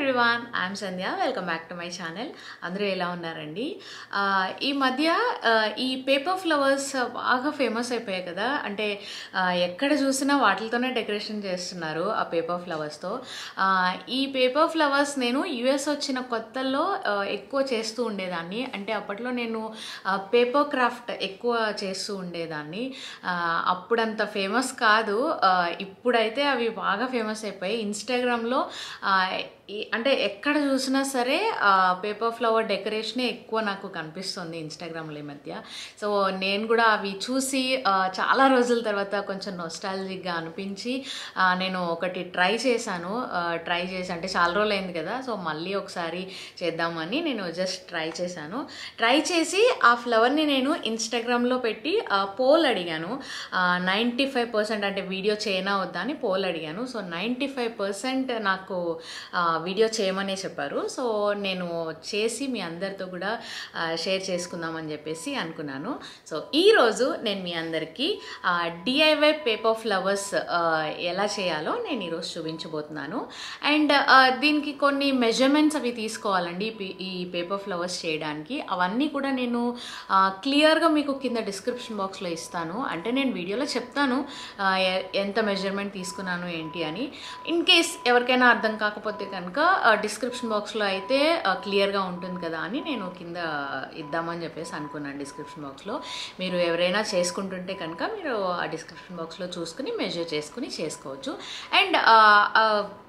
Everyone I'm Sandhya welcome back to my channel అందరూ ఎలా ఉన్నారండి? ఈ మధ్య ఈ పేపర్ ఫ్లవర్స్ బాగా ఫేమస్ అయిపోయాయి కదా. అంటే ఎక్కడ చూసినా వాటితోనే డెకరేషన్ చేస్తున్నారు ఆ పేపర్ ఫ్లవర్స్తో ఈ పేపర్ ఫ్లవర్స్ నేను యుఎస్ వచ్చిన కొత్తల్లో ఎక్కువ చేస్తూ ఉండేదాన్ని. అంటే అప్పట్లో నేను పేపర్ క్రాఫ్ట్ ఎక్కువ చేస్తూ ఉండేదాన్ని. అప్పుడంత ఫేమస్ కాదు. ఇప్పుడైతే అవి బాగా ఫేమస్ అయిపోయాయి. ఇన్స్టాగ్రామ్లో అంటే ఎక్కడ చూసినా సరే పేపర్ ఫ్లవర్ డెకరేషనే ఎక్కువ నాకు కనిపిస్తుంది ఇన్స్టాగ్రామ్లో ఈ మధ్య. సో నేను కూడా అవి చూసి చాలా రోజుల తర్వాత కొంచెం నొస్టాలజిక్గా అనిపించి నేను ఒకటి ట్రై చేశాను. ట్రై చేసి అంటే చాలా రోజులు అయింది కదా సో మళ్ళీ ఒకసారి చేద్దామని నేను జస్ట్ ట్రై చేశాను. ట్రై చేసి ఆ ఫ్లవర్ని నేను ఇన్స్టాగ్రామ్లో పెట్టి పోల్ అడిగాను. నైంటీ ఫైవ్ పర్సెంట్ అంటే వీడియో చేయనా వద్దా అని పోల్ అడిగాను. సో నైంటీ ఫైవ్ పర్సెంట్ నాకు వీడియో చేయమనే చెప్పారు. సో నేను చేసి మీ అందరితో కూడా షేర్ చేసుకుందామని చెప్పేసి అనుకున్నాను. సో ఈరోజు నేను మీ అందరికీ డిఐవై పేపర్ ఫ్లవర్స్ ఎలా చేయాలో నేను ఈరోజు చూపించబోతున్నాను. అండ్ దీనికి కొన్ని మెజర్మెంట్స్ అవి తీసుకోవాలండి ఈ పేపర్ ఫ్లవర్స్ చేయడానికి. అవన్నీ కూడా నేను క్లియర్గా మీకు కింద డిస్క్రిప్షన్ బాక్స్లో ఇస్తాను. అంటే నేను వీడియోలో చెప్తాను ఎంత మెజర్మెంట్ తీసుకున్నాను ఏంటి అని. ఇన్ కేస్ ఎవరికైనా అర్థం కాకపోతే కనుక డిస్క్రిప్షన్ బాక్స్లో అయితే క్లియర్గా ఉంటుంది కదా అని నేను కింద ఇద్దామని చెప్పేసి అనుకున్నాను డిస్క్రిప్షన్ బాక్స్లో మీరు ఎవరైనా చేసుకుంటుంటే కనుక మీరు ఆ డిస్క్రిప్షన్ బాక్స్లో చూసుకుని మెజర్ చేసుకుని చేసుకోవచ్చు. అండ్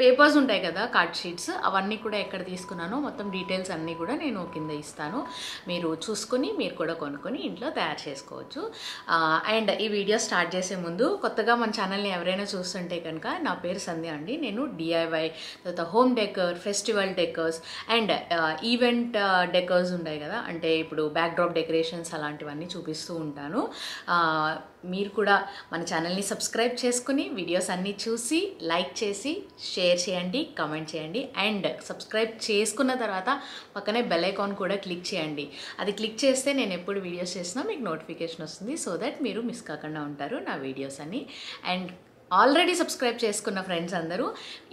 పేపర్స్ ఉంటాయి కదా కార్డ్ షీట్స్ అవన్నీ కూడా ఎక్కడ తీసుకున్నానో మొత్తం డీటెయిల్స్ అన్నీ కూడా నేను కింద ఇస్తాను. మీరు చూసుకుని మీరు కూడా కొనుక్కొని ఇంట్లో తయారు చేసుకోవచ్చు. అండ్ ఈ వీడియో స్టార్ట్ చేసే ముందు కొత్తగా మన ఛానల్ని ఎవరైనా చూస్తుంటే కనుక నా పేరు సంధ్య అండి. నేను డిఐవై తర్వాత home decor festival decors and event decors ఉంటాయి కదా. అంటే ఇప్పుడు బ్యాక్డ్రాప్ డెకరేషన్స్ అలాంటివన్నీ చూపిస్తూ ఉంటాను. మీరు కూడా మన ఛానల్ని సబ్స్క్రైబ్ చేసుకుని వీడియోస్ అన్నీ చూసి లైక్ చేసి షేర్ చేయండి కమెంట్ చేయండి. అండ్ సబ్స్క్రైబ్ చేసుకున్న తర్వాత పక్కనే బెల్ ఐకాన్ కూడా క్లిక్ చేయండి. అది క్లిక్ చేస్తే నేను ఎప్పుడు వీడియోస్ చేసినా మీకు నోటిఫికేషన్ వస్తుంది. సో దట్ మీరు మిస్ కాకుండా ఉంటారు నా వీడియోస్ అన్ని. అండ్ ఆల్రెడీ సబ్స్క్రైబ్ చేసుకున్న ఫ్రెండ్స్ అందరూ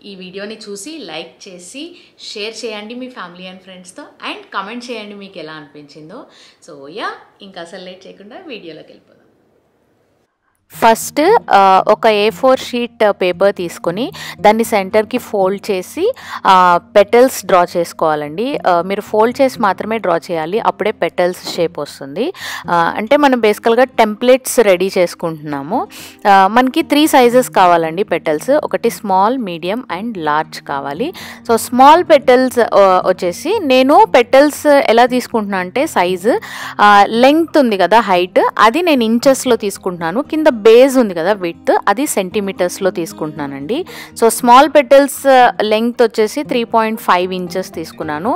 ఈ వీడియోని చూసి లైక్ చేసి షేర్ చేయండి మీ ఫ్యామిలీ అండ్ ఫ్రెండ్స్తో. అండ్ కమెంట్ చేయండి మీకు ఎలా అనిపించిందో. సో యా ఇంకా అసలు లేట్ చేయకుండా వీడియోలోకి వెళ్ళిపోతుంది ఫస్ట్ ఒక ఏ ఫోర్ షీట్ పేపర్ తీసుకొని దాన్ని సెంటర్కి ఫోల్డ్ చేసి పెటల్స్ డ్రా చేసుకోవాలండి. మీరు ఫోల్డ్ చేసి మాత్రమే డ్రా చేయాలి. అప్పుడే పెటల్స్ షేప్ వస్తుంది. అంటే మనం బేసికల్గా టెంప్లెట్స్ రెడీ చేసుకుంటున్నాము. మనకి త్రీ సైజెస్ కావాలండి పెటల్స్. ఒకటి స్మాల్ మీడియం అండ్ లార్జ్ కావాలి. సో స్మాల్ పెటల్స్ వచ్చేసి నేను పెటల్స్ ఎలా తీసుకుంటున్నాను అంటే సైజు లెంగ్త్ ఉంది కదా హైట్ అది నేను ఇంచెస్లో తీసుకుంటున్నాను. కింద బేస్ ఉంది కదా విత్ అది సెంటీమీటర్స్లో తీసుకుంటున్నానండి. సో స్మాల్ పెటల్స్ లెంగ్త్ వచ్చేసి త్రీ పాయింట్ ఫైవ్ ఇంచెస్ తీసుకున్నాను.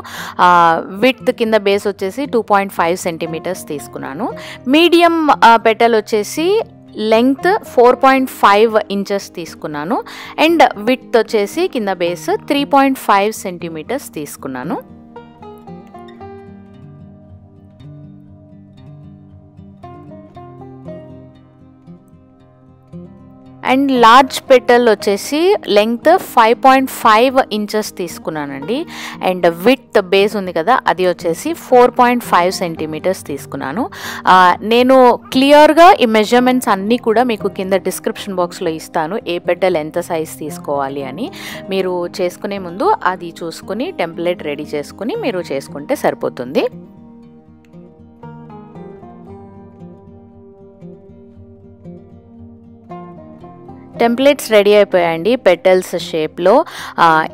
విత్ కింద బేస్ వచ్చేసి టూ పాయింట్ ఫైవ్ సెంటీమీటర్స్ తీసుకున్నాను. మీడియం పెటల్ వచ్చేసి length four point five inches తీసుకున్నాను. అండ్ విత్ వచ్చేసి కింద base three point five centimetres తీసుకున్నాను. అండ్ లార్జ్ పెటల్ వచ్చేసి length five point five inches తీసుకున్నానండి. అండ్ విత్ బేస్ ఉంది కదా అది వచ్చేసి ఫోర్ పాయింట్ ఫైవ్ సెంటీమీటర్స్ తీసుకున్నాను. నేను క్లియర్గా ఈ మెజర్మెంట్స్ అన్నీ కూడా మీకు కింద డిస్క్రిప్షన్ బాక్స్లో ఇస్తాను ఏ పెటల్ ఎంత సైజ్ తీసుకోవాలి అని. మీరు చేసుకునే ముందు అది చూసుకుని టెంప్లెట్ రెడీ చేసుకుని మీరు చేసుకుంటే సరిపోతుంది. టెంప్లెట్స్ రెడీ అయిపోయాయండి పెటల్స్ షేప్లో.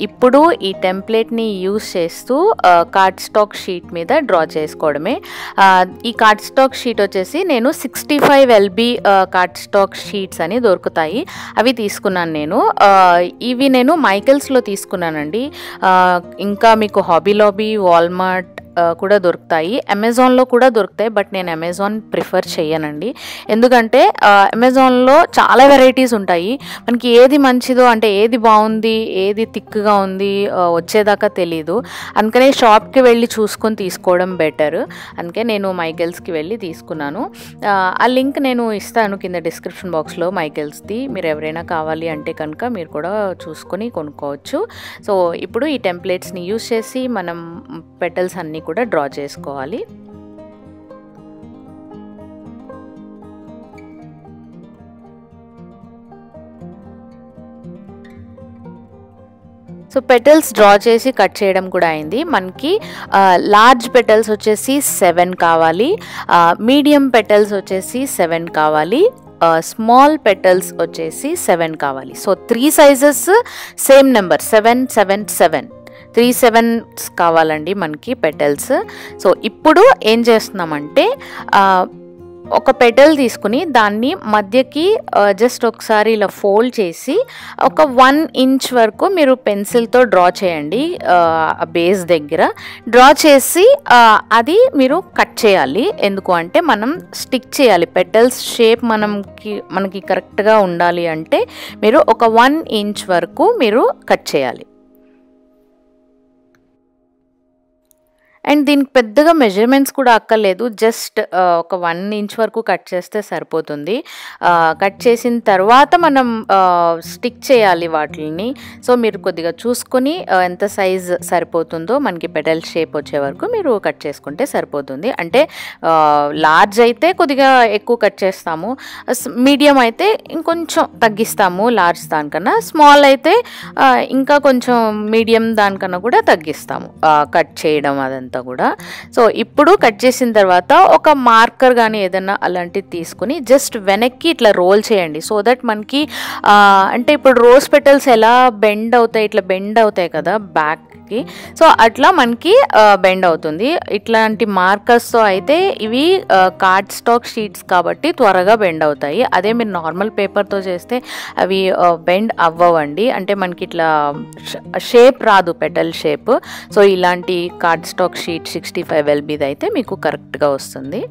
ఇప్పుడు ఈ టెంప్లెట్ని యూస్ చేస్తూ కార్డ్ స్టాక్ షీట్ మీద డ్రా చేసుకోవడమే. ఈ కార్డ్ స్టాక్ షీట్ వచ్చేసి నేను sixty five LB card stock sheets అని దొరుకుతాయి. అవి తీసుకున్నాను నేను. ఇవి నేను మైకెల్స్లో తీసుకున్నానండి. ఇంకా మీకు హాబీ లాబీ వాల్మార్ట్ కూడా దొరుకుతాయి. అమెజాన్లో కూడా దొరుకుతాయి బట్ నేను అమెజాన్ ప్రిఫర్ చేయనండి ఎందుకంటే అమెజాన్లో చాలా వెరైటీస్ ఉంటాయి. మనకి ఏది మంచిదో అంటే ఏది బాగుంది ఏది థిక్గా ఉంది వచ్చేదాకా తెలీదు. అందుకనే షాప్కి వెళ్ళి చూసుకొని తీసుకోవడం బెటర్. అందుకే నేను మైకెల్స్కి వెళ్ళి తీసుకున్నాను. ఆ, ఆ లింక్ నేను ఇస్తాను కింద డిస్క్రిప్షన్ బాక్స్లో మైకెల్స్ది మీరు ఎవరైనా కావాలి అంటే కనుక మీరు కూడా చూసుకొని కొనుక్కోవచ్చు. సో ఇప్పుడు ఈ టెంప్లెట్స్ని యూస్ చేసి మనం పెటల్స్ అన్నీ కూడా డ్రా చేసుకోవాలి. సో పెటల్స్ డ్రా చేసి కట్ చేయడం కూడా అయింది. మనకి లార్జ్ పెటల్స్ వచ్చేసి సెవెన్ కావాలి. మీడియం పెటల్స్ వచ్చేసి సెవెన్ కావాలి. స్మాల్ పెటల్స్ వచ్చేసి సెవెన్ కావాలి. So three sizes same number seven seven seven three sevens కావాలండి మనకి పెటల్స్. సో ఇప్పుడు ఏం చేస్తున్నామంటే ఒక పెటల్ తీసుకుని దాన్ని మధ్యకి జస్ట్ ఒకసారి ఇలా ఫోల్డ్ చేసి ఒక వన్ ఇంచ్ వరకు మీరు పెన్సిల్తో డ్రా చేయండి ఆ బేస్ దగ్గర. డ్రా చేసి అది మీరు కట్ చేయాలి. ఎందుకు అంటే మనం స్టిక్ చేయాలి. పెటల్స్ షేప్ మనకి మనకి కరెక్ట్గా ఉండాలి అంటే మీరు ఒక వన్ ఇంచ్ వరకు మీరు కట్ చేయాలి. అండ్ దీనికి పెద్దగా మెజర్మెంట్స్ కూడా అక్కర్లేదు. జస్ట్ ఒక వన్ ఇంచ్ వరకు కట్ చేస్తే సరిపోతుంది. కట్ చేసిన తర్వాత మనం స్టిక్ చేయాలి వాటిని సో మీరు కొద్దిగా చూసుకొని ఎంత సైజ్ సరిపోతుందో మనకి పెటల్ షేప్ వచ్చే వరకు మీరు కట్ చేసుకుంటే సరిపోతుంది. అంటే లార్జ్ అయితే కొద్దిగా ఎక్కువ కట్ చేస్తాము. మీడియం అయితే ఇంకొంచెం తగ్గిస్తాము లార్జ్ దానికన్నా. స్మాల్ అయితే ఇంకా కొంచెం మీడియం దానికన్నా కూడా తగ్గిస్తాము కట్ చేయడం అదంతా. కూడా. సో ఇప్పుడు కట్ చేసిన తర్వాత ఒక మార్కర్ కానీ ఏదైనా అలాంటిది తీసుకుని జస్ట్ వెనక్కి ఇట్లా రోల్ చేయండి. సో దట్ మనకి అంటే ఇప్పుడు రోజ్ పెటల్స్ ఎలా బెండ్ అవుతాయి ఇట్లా బెండ్ అవుతాయి కదా బ్యాక్ మనకి. సో అట్లా మనకి బెండ్ అవుతుంది. ఇట్లాంటి మార్కర్స్తో అయితే ఇవి కార్డ్ స్టాక్ షీట్స్ కాబట్టి త్వరగా బెండ్ అవుతాయి. అదే మీరు నార్మల్ పేపర్తో చేస్తే అవి బెండ్ అవ్వవండి. అంటే మనకి ఇట్లా షేప్ రాదు పెటల్ షేప్. సో ఇలాంటి card stock sheet sixty five ఎల్బీది అయితే మీకు కరెక్ట్గా వస్తుంది.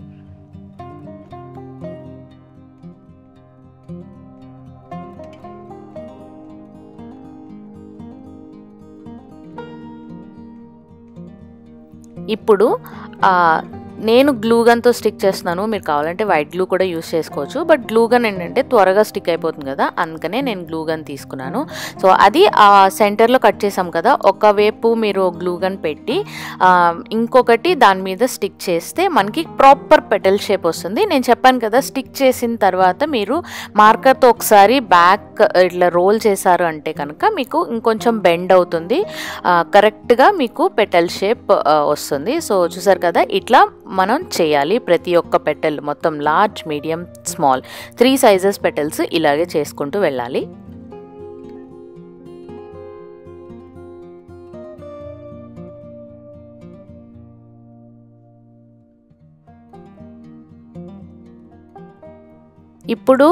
ఇప్పుడు ఆ, నేను గ్లూ గన్తో స్టిక్ చేస్తున్నాను. మీరు కావాలంటే వైట్ గ్లూ కూడా యూస్ చేసుకోవచ్చు. బట్ గ్లూ గన్ ఏంటంటే త్వరగా స్టిక్ అయిపోతుంది కదా. అందుకనే నేను గ్లూ గన్ తీసుకున్నాను. సో అది ఆ సెంటర్లో కట్ చేసాం కదా. ఒకవైపు మీరు గ్లూ గన్ పెట్టి ఇంకొకటి దాని మీద స్టిక్ చేస్తే మనకి ప్రాపర్ పెటల్ షేప్ వస్తుంది. నేను చెప్పాను కదా స్టిక్ చేసిన తర్వాత మీరు మార్కర్తో ఒకసారి బ్యాక్ ఇట్లా రోల్ చేశారు అంటే కనుక మీకు ఇంకొంచెం బెండ్ అవుతుంది. కరెక్ట్గా మీకు పెటల్ షేప్ వస్తుంది. సో చూసారు కదా ఇట్లా మనం చేయాలి. ప్రతి ఒక్క పెటల్ మొత్తం large medium small three sizes petals ఇలాగే చేసుకుంటూ వెళ్ళాలి. ఇప్పుడు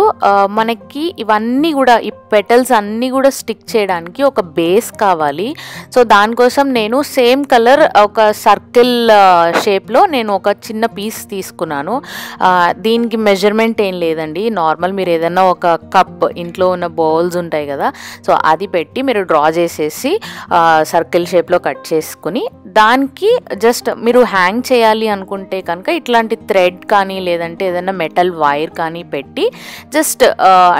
మనకి ఇవన్నీ కూడా పెటల్స్ అన్నీ కూడా స్టిక్ చేయడానికి ఒక బేస్ కావాలి. సో దానికోసం నేను సేమ్ కలర్ ఒక సర్కిల్ షేప్లో నేను ఒక చిన్న పీస్ తీసుకున్నాను. దీనికి మెజర్మెంట్ ఏం లేదండి. నార్మల్ మీరు ఏదైనా ఒక కప్ ఇంట్లో ఉన్న బౌల్స్ ఉంటాయి కదా సో అది పెట్టి మీరు డ్రా చేసేసి సర్కిల్ షేప్లో కట్ చేసుకుని దానికి జస్ట్ మీరు హ్యాంగ్ చేయాలి అనుకుంటే కనుక ఇట్లాంటి థ్రెడ్ కానీ లేదంటే ఏదైనా మెటల్ వైర్ కానీ పెట్టి జస్ట్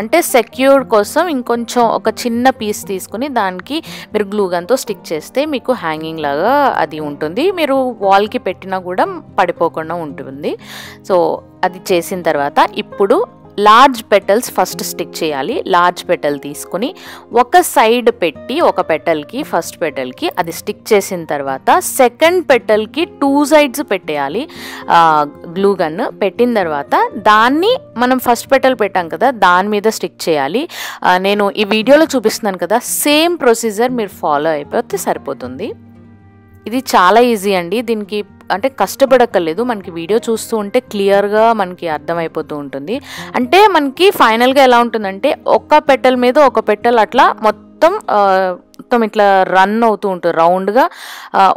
అంటే సెక్యూర్ కోసం ఇంకొంచెం ఒక చిన్న పీస్ తీసుకుని దానికి మీరు గ్లూ గన్తో స్టిక్ చేస్తే మీకు హ్యాంగింగ్ లాగా అది ఉంటుంది. మీరు వాల్కి పెట్టినా కూడా పడిపోకుండా ఉంటుంది. సో అది చేసిన తర్వాత ఇప్పుడు లార్జ్ పెటల్స్ ఫస్ట్ స్టిక్ చేయాలి. లార్జ్ పెటల్ తీసుకుని ఒక సైడ్ పెట్టి ఒక పెటల్కి ఫస్ట్ పెటల్కి అది స్టిక్ చేసిన తర్వాత సెకండ్ పెటల్కి టూ సైడ్స్ పెట్టేయాలి. గ్లూ గన్ పెట్టిన తర్వాత దాన్ని మనం ఫస్ట్ పెటల్ పెట్టాం కదా దాని మీద స్టిక్ చేయాలి. నేను ఈ వీడియోలో చూపిస్తున్నాను కదా సేమ్ ప్రొసీజర్ మీరు ఫాలో అయిపోతే సరిపోతుంది. ఇది చాలా ఈజీ అండి. దీనికి అంటే కష్టపడక్కర్లేదు. మనకి వీడియో చూస్తూ ఉంటే క్లియర్గా మనకి అర్థమైపోతూ ఉంటుంది. అంటే మనకి ఫైనల్గా ఎలా ఉంటుందంటే ఒక పెట్టెల మీద ఒక పెట్టెల్ అట్లా మొత్తం మొత్తం మొత్తం ఇట్లా రన్ అవుతూ ఉంటుంది. రౌండ్గా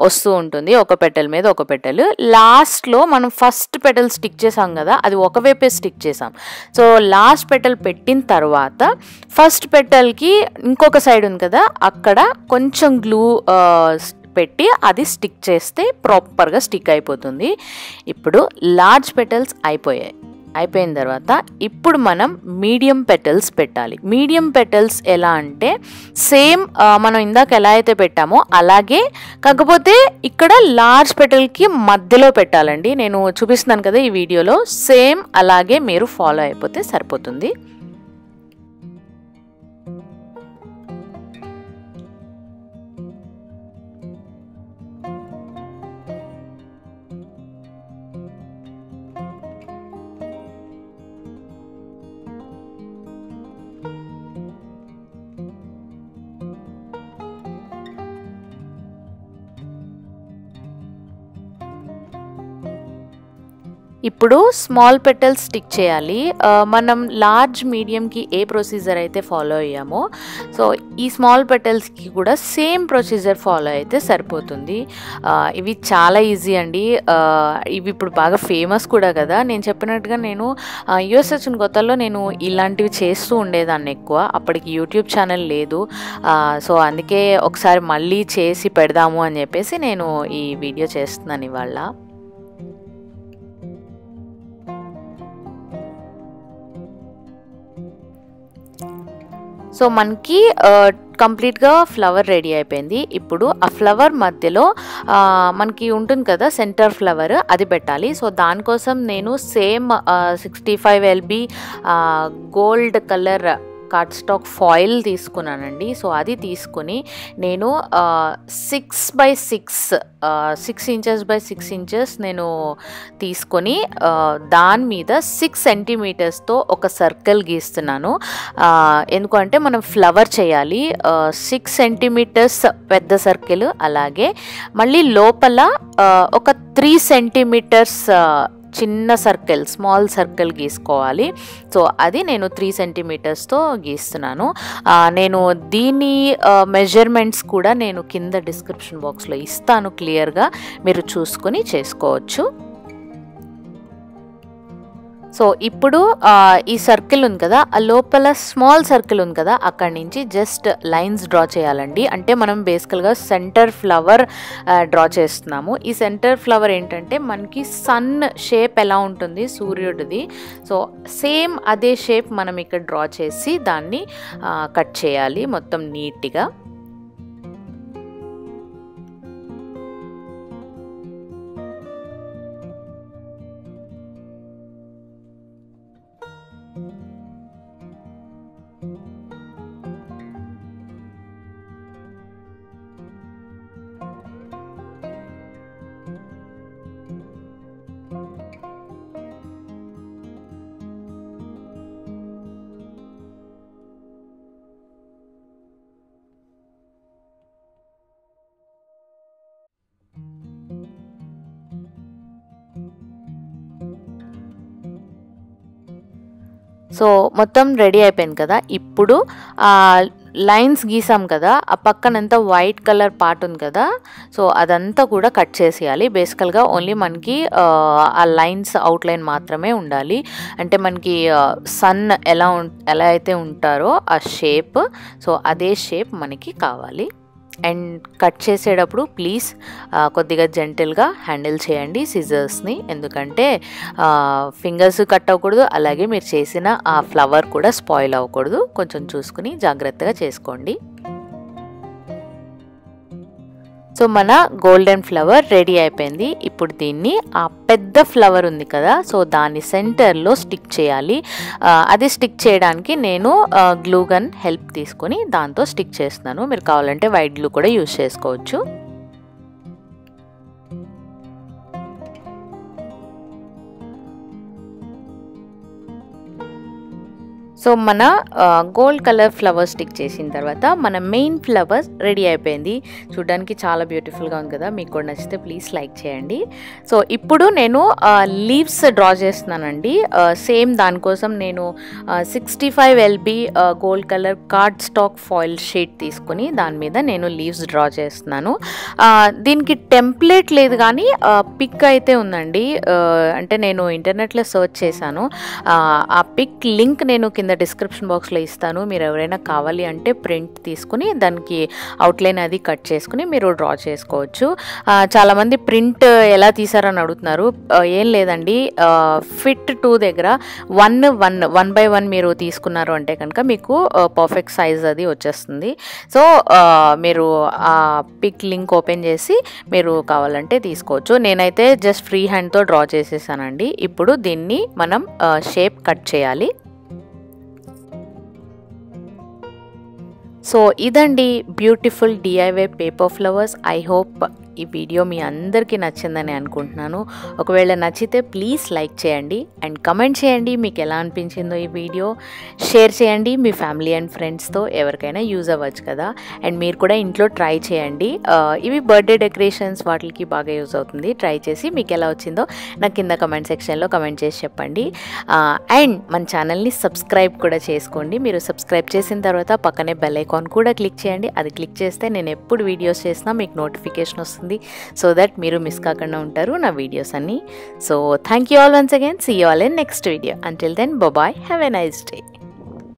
వస్తూ ఉంటుంది. ఒక పెటల్ మీద ఒక పెటల్ లాస్ట్లో మనం ఫస్ట్ పెటల్ స్టిక్ చేసాం కదా అది ఒకవైపే స్టిక్ చేసాం. సో లాస్ట్ పెటల్ పెట్టిన తర్వాత ఫస్ట్ పెటల్కి ఇంకొక సైడ్ ఉంది కదా అక్కడ కొంచెం గ్లూ పెట్టి అది స్టిక్ చేస్తే ప్రాపర్గా స్టిక్ అయిపోతుంది. ఇప్పుడు లార్జ్ పెటల్స్ అయిపోయాయి. అయిపోయిన తర్వాత ఇప్పుడు మనం మీడియం పెటల్స్ పెట్టాలి. మీడియం పెటల్స్ ఎలా అంటే సేమ్ మనం ఇందాక ఎలా అయితే పెట్టామో అలాగే కాకపోతే ఇక్కడ లార్జ్ పెటల్కి మధ్యలో పెట్టాలండి. నేను చూపిస్తున్నాను కదా ఈ వీడియోలో. సేమ్ అలాగే మీరు ఫాలో అయిపోతే సరిపోతుంది. ఇప్పుడు స్మాల్ పెటల్స్ స్టిక్ చేయాలి. మనం లార్జ్ మీడియంకి ఏ ప్రొసీజర్ అయితే ఫాలో అయ్యామో సో ఈ స్మాల్ పెటల్స్కి కూడా సేమ్ ప్రొసీజర్ ఫాలో అయితే సరిపోతుంది. ఇవి చాలా ఈజీ అండి. ఇవి ఇప్పుడు బాగా ఫేమస్ కూడా కదా. నేను చెప్పినట్టుగా నేను యుఎస్ వచ్చిన కొత్తలో నేను ఇలాంటివి చేస్తూ ఉండేదాన్ని ఎక్కువ. అప్పటికి యూట్యూబ్ ఛానల్ లేదు. సో అందుకే ఒకసారి మళ్ళీ చేసి పెడదాము అని చెప్పేసి నేను ఈ వీడియో చేస్తున్నాను ఇవాళ. సో మనకి కంప్లీట్గా ఫ్లవర్ రెడీ అయిపోయింది. ఇప్పుడు ఆ ఫ్లవర్ మధ్యలో మనకి ఉంటుంది కదా సెంటర్ ఫ్లవర్ అది పెట్టాలి. సో దానికోసం నేను same sixty five LB gold colour card stock foil తీసుకున్నానండి. సో అది తీసుకుని నేను six by six six inches by six inches నేను తీసుకొని దాని మీద సిక్స్ సెంటీమీటర్స్తో ఒక సర్కిల్ గీస్తున్నాను. ఎందుకంటే మనం ఫ్లవర్ చేయాలి. సిక్స్ సెంటీమీటర్స్ పెద్ద సర్కిల్ అలాగే మళ్ళీ లోపల ఒక త్రీ సెంటీమీటర్స్ చిన్న సర్కిల్ స్మాల్ సర్కిల్ గీసుకోవాలి. సో అది నేను త్రీ సెంటీమీటర్స్తో గీస్తున్నాను. నేను దీని మెజర్మెంట్స్ కూడా నేను కింద డిస్క్రిప్షన్ బాక్స్లో ఇస్తాను క్లియర్గా. మీరు చూసుకొని చేసుకోవచ్చు. సో ఇప్పుడు ఈ సర్కిల్ ఉంది కదా ఆ లోపల స్మాల్ సర్కిల్ ఉంది కదా అక్కడి నుంచి జస్ట్ లైన్స్ డ్రా చేయాలండి. అంటే మనం బేసికల్గా సెంటర్ ఫ్లవర్ డ్రా చేస్తున్నాము. ఈ సెంటర్ ఫ్లవర్ ఏంటంటే మనకి సన్ షేప్ ఎలా ఉంటుంది సూర్యుడిది. సో సేమ్ అదే షేప్ మనం ఇక్కడ డ్రా చేసి దాన్ని కట్ చేయాలి మొత్తం నీట్గా. సో మొత్తం రెడీ అయిపోయింది కదా. ఇప్పుడు లైన్స్ గీసాం కదా. ఆ పక్కనంతా వైట్ కలర్ పార్ట్ ఉంది కదా. సో అదంతా కూడా కట్ చేసేయాలి. బేసికల్గా ఓన్లీ మనకి ఆ, లైన్స్ అవుట్లైన్ మాత్రమే ఉండాలి. అంటే మనకి సన్ ఎలా ఉం ఎలా అయితే ఉంటారో ఆ షేప్ సో అదే షేప్ మనకి కావాలి. అండ్ కట్ చేసేటప్పుడు ప్లీజ్ కొద్దిగా జెంటిల్గా హ్యాండిల్ చేయండి సిజర్స్ని. ఎందుకంటే ఫింగర్స్ కట్ అవ్వకూడదు అలాగే మీరు చేసిన ఆ ఫ్లవర్ కూడా స్పాయిల్ అవ్వకూడదు. కొంచెం చూసుకుని జాగ్రత్తగా చేసుకోండి. సో మన గోల్డెన్ ఫ్లవర్ రెడీ అయిపోయింది. ఇప్పుడు దీన్ని ఆ పెద్ద ఫ్లవర్ ఉంది కదా సో దాని సెంటర్లో స్టిక్ చేయాలి. అది స్టిక్ చేయడానికి నేను గ్లూ గన్ హెల్ప్ తీసుకొని దాంతో స్టిక్ చేస్తున్నాను. మీరు కావాలంటే వైట్ గ్లూ కూడా యూజ్ చేసుకోవచ్చు. సో మన గోల్డ్ కలర్ ఫ్లవర్స్ స్టిక్ చేసిన తర్వాత మన మెయిన్ ఫ్లవర్స్ రెడీ అయిపోయింది. చూడడానికి చాలా బ్యూటిఫుల్గా ఉంది కదా మీకు కూడా నచ్చితే ప్లీజ్ లైక్ చేయండి. సో ఇప్పుడు నేను లీవ్స్ డ్రా చేస్తున్నానండి. సేమ్ దానికోసం నేను sixty five LB gold colour card stock foil sheet తీసుకుని దాని మీద నేను లీవ్స్ డ్రా చేస్తున్నాను. దీనికి టెంప్లెట్ లేదు కానీ పిక్ అయితే ఉందండి. అంటే నేను ఇంటర్నెట్లో సర్చ్ చేశాను. ఆ పిక్ లింక్ నేను కింద డిస్క్రిప్షన్ బాక్స్లో ఇస్తాను. మీరు ఎవరైనా కావాలి అంటే ప్రింట్ తీసుకుని దానికి అవుట్లైన్ అది కట్ చేసుకుని మీరు డ్రా చేసుకోవచ్చు. చాలామంది ప్రింట్ ఎలా తీసారని అడుగుతున్నారు. ఏం లేదండి. ఫిట్ టూ దగ్గర one one one by one మీరు తీసుకున్నారు అంటే కనుక మీకు పర్ఫెక్ట్ సైజ్ అది వచ్చేస్తుంది. సో మీరు ఆ పిక్ లింక్ ఓపెన్ చేసి మీరు కావాలంటే తీసుకోవచ్చు. నేనైతే జస్ట్ ఫ్రీ హ్యాండ్తో డ్రా చేసేసానండి. ఇప్పుడు దీన్ని మనం షేప్ కట్ చేయాలి. సో ఇదండి beautiful DIY paper flowers I hope ఈ వీడియో మీ అందరికీ నచ్చిందని అనుకుంటున్నాను. ఒకవేళ నచ్చితే ప్లీజ్ లైక్ చేయండి అండ్ కమెంట్ చేయండి మీకు ఎలా అనిపించిందో ఈ వీడియో. షేర్ చేయండి మీ ఫ్యామిలీ అండ్ ఫ్రెండ్స్తో ఎవరికైనా యూజ్ అవ్వచ్చు కదా. అండ్ మీరు కూడా ఇంట్లో ట్రై చేయండి. ఇవి బర్త్డే డెకరేషన్స్ వాటికి బాగా యూజ్ అవుతుంది. ట్రై చేసి మీకు ఎలా వచ్చిందో నాకు కింద కమెంట్ సెక్షన్లో కమెంట్ చేసి చెప్పండి. అండ్ మన ఛానల్ని సబ్స్క్రైబ్ కూడా చేసుకోండి. మీరు సబ్స్క్రైబ్ చేసిన తర్వాత పక్కనే బెల్ ఐకాన్ కూడా క్లిక్ చేయండి. అది క్లిక్ చేస్తే నేను ఎప్పుడు వీడియోస్ చేసినా మీకు నోటిఫికేషన్ వస్తుంది. సో దట్ మీరు మిస్ కాకుండా ఉంటారు నా వీడియోస్ అన్నీ. So thank you all once again see you all in next video until then bye bye have a nice day